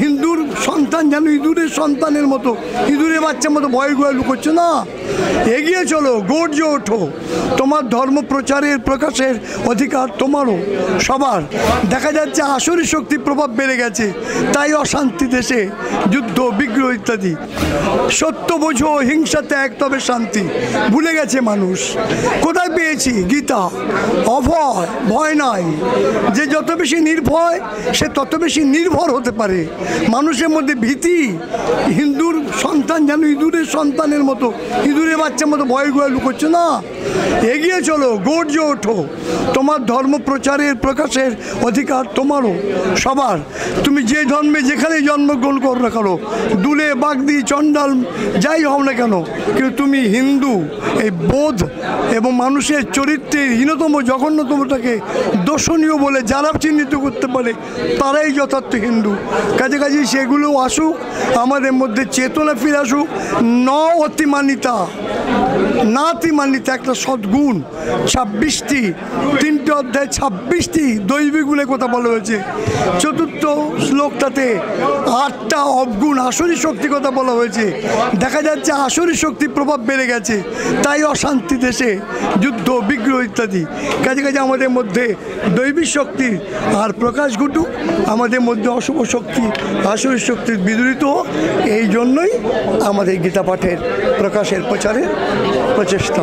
হিন্দুর সন্তান যেন ইঁদুরের সন্তানের মতো, ইঁদুরের বাচ্চার মতো ভয় ভয় লুকোচ্ছে না? এগিয়ে চলো, গর্জে ওঠো। তোমার ধর্ম প্রচারের, প্রকাশের অধিকার তোমারও, সবার। দেখা যাচ্ছে আসরি শক্তি প্রভাব বেড়ে গেছে, তাই অশান্তি দেশে, যুদ্ধ, বিগ্রহ ইত্যাদি। সত্য বোঝো, হিংসা ত্যাগ, তবে শান্তি। ভুলে গেছে মানুষ। কোথায় পেয়েছি? গীতা। অভয়, ভয় নাই। যে যত বেশি নির্ভয়, সে তত বেশি নির্ভর হতে পারে। মানুষের মধ্যে ভীতি। হিন্দুর সন্তান যেন ইঁদুরের সন্তানের মতো ইঁদুরের বাচ্চার মতো ভয় ভয় লুকোচ্ছে না। এগিয়ে চলো, গর্জে ওঠো। তোমার ধর্ম প্রচারের প্রকাশের অধিকার তোমারও, সবার। তুমি যে ধর্মে যেখানে জন্মগ্রহণ করো না কেন, দুলে, বাগদি, চণ্ডাল, যাই হও না কেন, কিন্তু তুমি হিন্দু, এই বোধ এবং মানুষের চরিত্রের হীনতম, জঘন্যতমটাকে দর্শনীয় বলে যারা চিহ্নিত করতে পারে, তারাই যথার্থ হিন্দু। কাজে কাজে সেগুলো আসুক, আমাদের মধ্যে চেতনা ফিরে আসুক, ন অতিমানিতা, নাতিমানিতা একটা সদ্গুণ ছাব্বিশটি, তিনটে অধ্যায় ছাব্বিশটি দৈবিক গুণের কথা বলা হয়েছে। চতুর্থ শ্লোকটাতে আটটা অবগুণ আসরি শক্তি কথা বলা হয়েছে। দেখা যাচ্ছে আসরি শক্তি প্রভাব বেড়ে গেছে, তাই অশান্তি দেশে যুদ্ধ, বিগ্রহ ইত্যাদি। কাজে কাজে আমাদের মধ্যে দৈবিক শক্তি আর প্রকাশ ঘটুক, আমাদের মধ্যে অশুভ শক্তি, আসরি শক্তির বিদরিত এই জন্যই আমাদের গীতা পাঠের প্রকাশের প্রচারের প্রচেষ্টা।